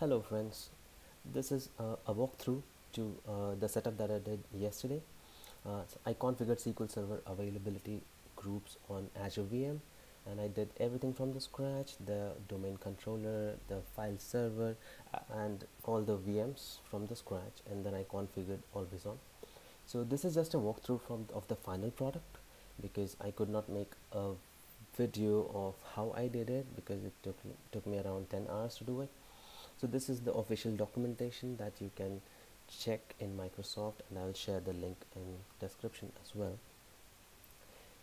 Hello friends, this is uh, a walkthrough to uh, the setup that I did yesterday. Uh, so I configured SQL Server availability groups on Azure VM and I did everything from the scratch, the domain controller, the file server and all the VMs from the scratch and then I configured always on. So this is just a walkthrough from of the final product because I could not make a video of how I did it because it took, took me around 10 hours to do it so this is the official documentation that you can check in Microsoft and I'll share the link in description as well.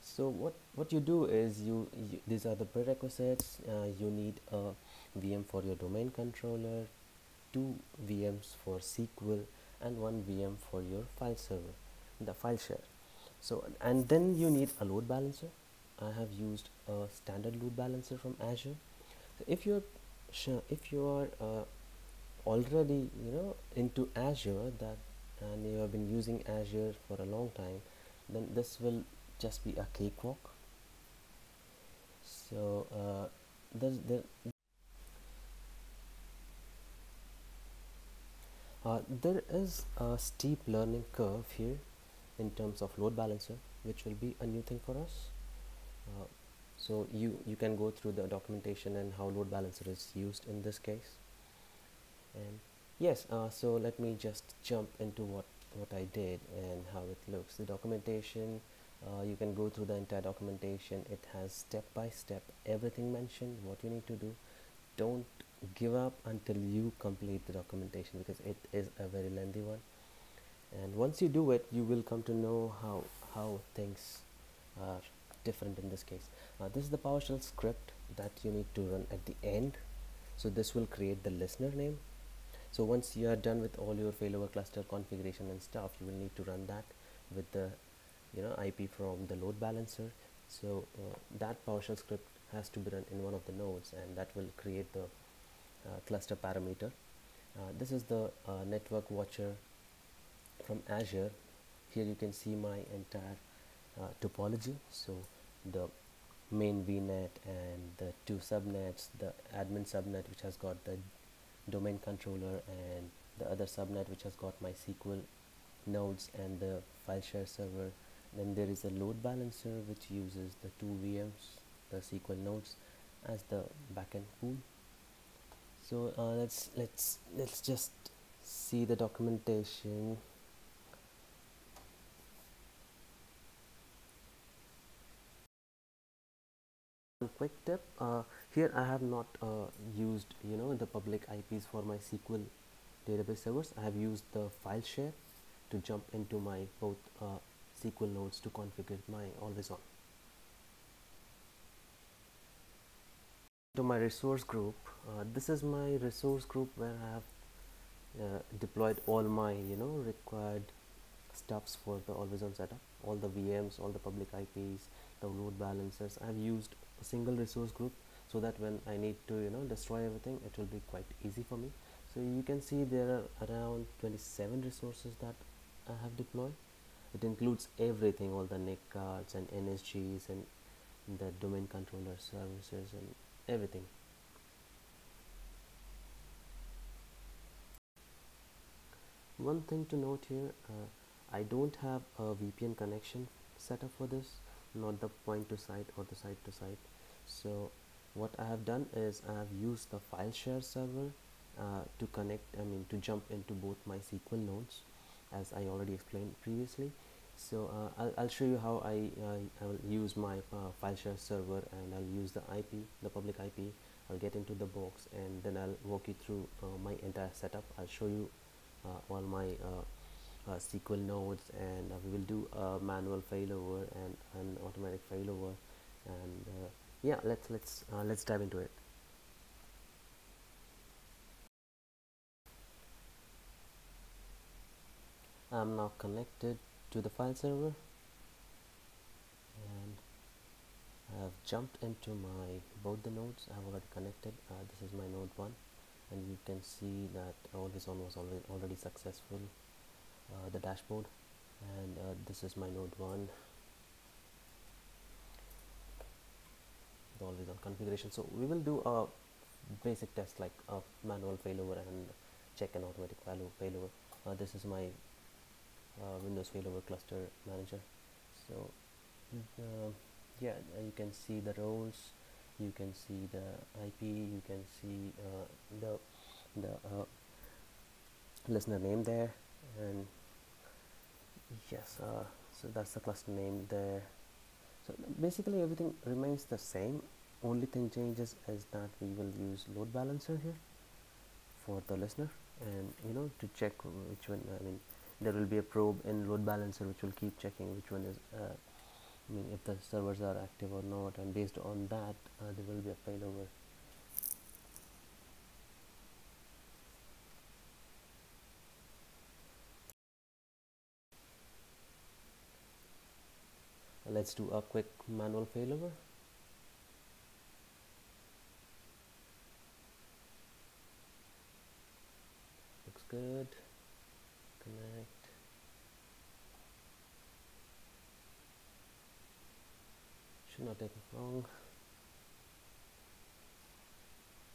So what what you do is you, you these are the prerequisites. Uh, you need a VM for your domain controller two VMs for SQL and one VM for your file server the file share. So and then you need a load balancer. I have used a standard load balancer from Azure. So if you're if you are uh, already you know into Azure that and you have been using Azure for a long time then this will just be a cakewalk. So uh, there's there uh, there is a steep learning curve here in terms of load balancer which will be a new thing for us. Uh, so you you can go through the documentation and how load balancer is used in this case. And yes uh, so let me just jump into what what I did and how it looks. The documentation uh, you can go through the entire documentation. It has step by step everything mentioned what you need to do. Don't give up until you complete the documentation because it is a very lengthy one. And once you do it you will come to know how how things are different in this case. Uh, this is the PowerShell script that you need to run at the end. So this will create the listener name. So once you are done with all your failover cluster configuration and stuff you will need to run that with the you know IP from the load balancer. So uh, that PowerShell script has to be run in one of the nodes and that will create the uh, cluster parameter. Uh, this is the uh, network watcher from Azure. Here you can see my entire uh, topology. So the main VNet and the two subnets the admin subnet which has got the domain controller and the other subnet which has got my SQL nodes and the file share server. Then there is a load balancer which uses the two VMs the SQL nodes as the backend pool. So uh, let's let's let's just see the documentation quick tip uh, here I have not uh, used you know the public IPs for my SQL database servers. I have used the file share to jump into my both uh, SQL nodes to configure my always on. To my resource group uh, this is my resource group where I have uh, deployed all my you know required stuffs for the always on setup. All the VMs all the public IPs the load balancers. I've used a single resource group so that when I need to you know destroy everything it will be quite easy for me. So you can see there are around 27 resources that I have deployed. It includes everything all the NIC cards and NSGs and the domain controller services and everything. One thing to note here uh, I don't have a VPN connection set up for this not the point to site or the site to site so what I have done is I have used the file share server uh, to connect I mean to jump into both my SQL nodes as I already explained previously. So uh, I'll, I'll, show you how I, uh, I will use my uh, file share server and I'll use the IP the public IP I'll get into the box and then I'll walk you through uh, my entire setup. I'll show you uh, all my SQL nodes and we will do a manual failover and an automatic failover. And yeah let's let's let's dive into it. I'm now connected to the file server. And I have jumped into my both the nodes. I have already connected uh, this is my node 1 and you can see that always on was already, already successful. uh, the dashboard. And uh, this is my node 1 the always on configuration so we will do a basic test like a manual failover and check an automatic failover. Uh, this is my uh, Windows failover cluster manager. So uh, yeah you can see the roles you can see the IP you can see uh, the the uh, listener name there. And yes uh, so that's the cluster name there. So basically everything remains the same. Only thing changes is that we will use load balancer here for the listener. And you know to check which one I mean there will be a probe in load balancer which will keep checking which one is uh, I mean if the servers are active or not. And based on that uh, there will be a failover let's do a quick manual failover. Looks good. Connect. Should not take long.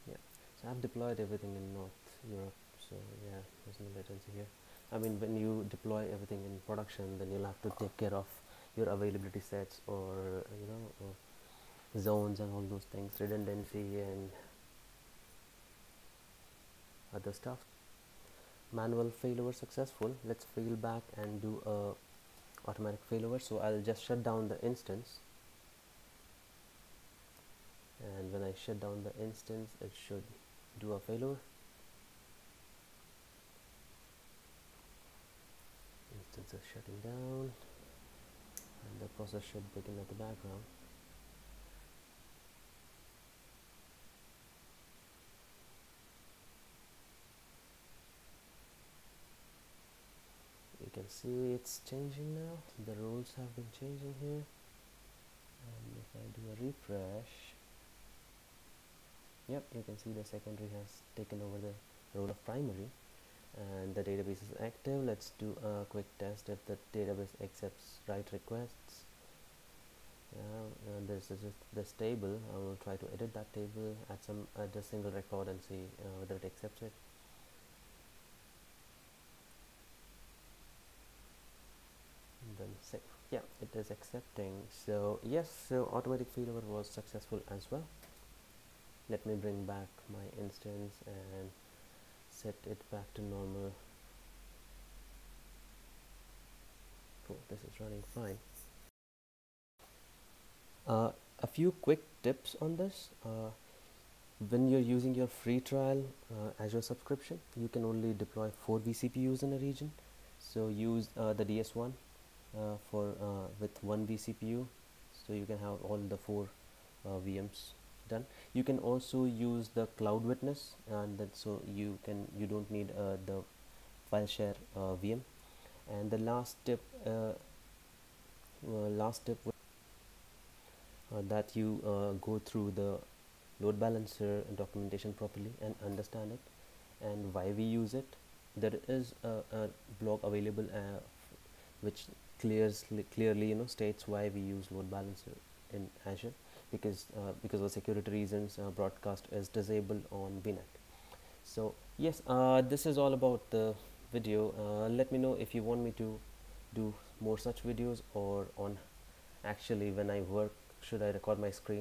Yeah. So I've deployed everything in North Europe so yeah there's no latency here. I mean when you deploy everything in production then you'll have to take care of your availability sets or uh, you know zones and all those things redundancy and other stuff. Manual failover successful. Let's fail back and do a automatic failover. So I'll just shut down the instance. And when I shut down the instance it should do a failover. Instance is shutting down and the process should begin at the background. You can see it's changing now. The roles have been changing here. And if I do a refresh yep you can see the secondary has taken over the role of primary and the database is active. Let's do a quick test if the database accepts write requests. Yeah, and this is this table. I will try to edit that table add some add a single record and see uh, whether it accepts it. And then save. Yeah it is accepting. So yes so automatic failover was successful as well. Let me bring back my instance and set it back to normal. This is running fine. Uh, a few quick tips on this. Uh, when you're using your free trial uh, Azure subscription you can only deploy four vCPUs in a region. So use uh, the DS1 uh, for uh, with one vCPU so you can have all the four VMs done. You can also use the cloud witness and that so you can you don't need uh, the file share uh, VM and the last tip uh, uh last tip uh, that you uh, go through the load balancer documentation properly and understand it and why we use it. There is a, a blog available which clears clearly you know states why we use load balancer in Azure because uh, because of security reasons uh, broadcast is disabled on VNet so yes uh, this is all about the video. Uh, let me know if you want me to do more such videos or on actually when I work should I record my screen